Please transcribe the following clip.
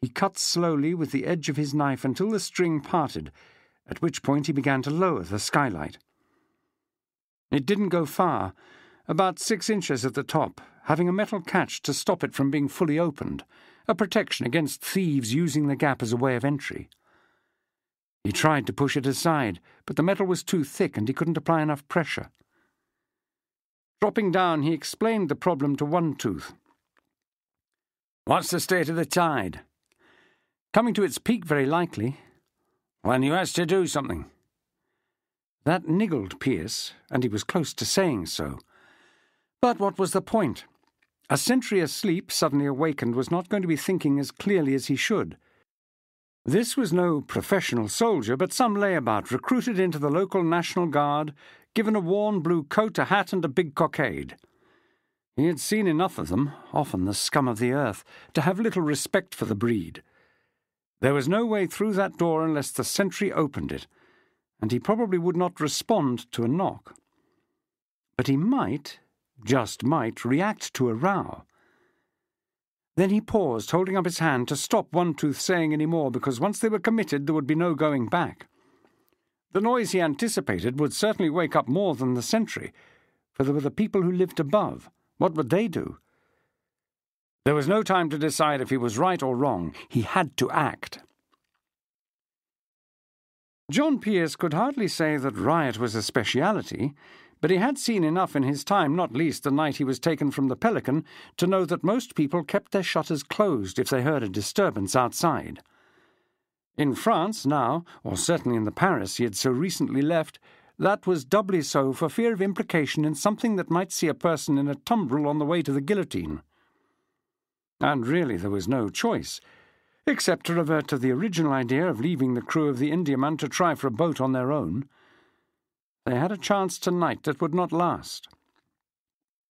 He cut slowly with the edge of his knife until the string parted, at which point he began to lower the skylight. It didn't go far, about six inches at the top, having a metal catch to stop it from being fully opened, a protection against thieves using the gap as a way of entry. He tried to push it aside, but the metal was too thick and he couldn't apply enough pressure. Dropping down, he explained the problem to One Tooth. What's the state of the tide? Coming to its peak, very likely. When you asked to do something. That niggled Pearce, and he was close to saying so. But what was the point? A sentry asleep, suddenly awakened, was not going to be thinking as clearly as he should. This was no professional soldier, but some layabout recruited into the local National Guard, given a worn blue coat, a hat, and a big cockade. He had seen enough of them, often the scum of the earth, to have little respect for the breed. There was no way through that door unless the sentry opened it, and he probably would not respond to a knock. But he might, just might, react to a row. Then he paused, holding up his hand to stop One Tooth saying any more, because once they were committed there would be no going back. The noise he anticipated would certainly wake up more than the sentry, for there were the people who lived above. What would they do? There was no time to decide if he was right or wrong. He had to act. John Pearce could hardly say that riot was a speciality, but he had seen enough in his time, not least the night he was taken from the Pelican, to know that most people kept their shutters closed if they heard a disturbance outside. In France now, or certainly in the Paris he had so recently left, that was doubly so for fear of implication in something that might see a person in a tumbril on the way to the guillotine. And really there was no choice, except to revert to the original idea of leaving the crew of the Indiaman to try for a boat on their own. They had a chance tonight that would not last.